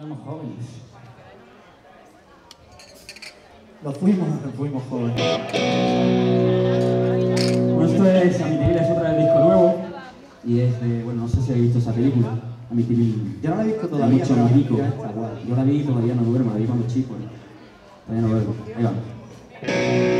Éramos jóvenes. Lo fuimos, lo fuimos jóvenes. Bueno, esto es Amityville, es otra del disco nuevo. Y es de, bueno, no sé si habéis visto esa película, Amityville. Yo no la he visto todavía. mucho pero guay. Yo la vi todavía no duermo, la vi cuando chico. ¿eh? Todavía no duermo. Ahí va.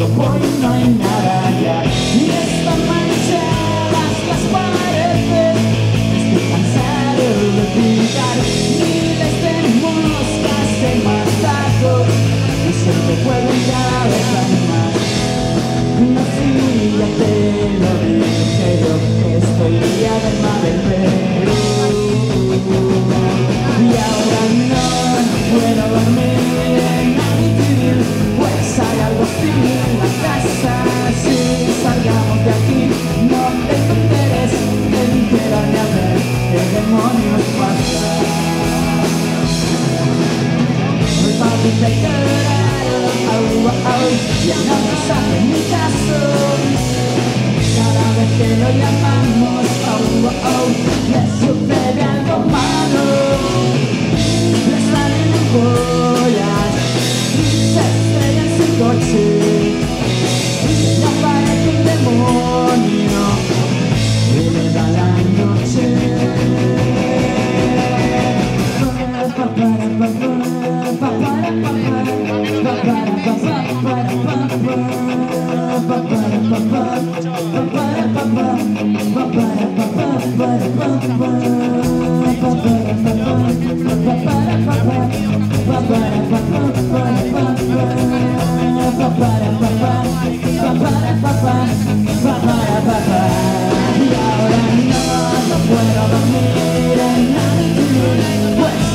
Y cuando voy no hay nada ya Y están manchadas las paredes. Estoy cansado de pintar Miles de moscas he matado Y siempre puedo cada vez hay más no sí, ya te lo dije yo que estoy día de madre. Perú ya no nos hace ni caso. Cada vez que lo llamamos, au, au, le sucede algo malo. Pues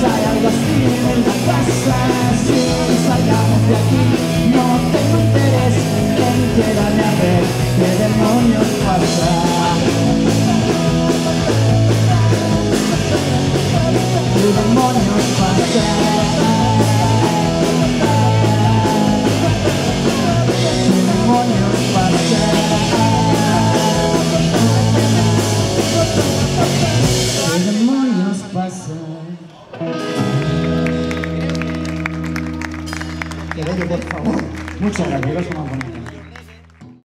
hay algo así en la casa. Si salgamos de aquí ver qué demonios pasa ¿Qué demonios pasa? Por favor. Muchas gracias.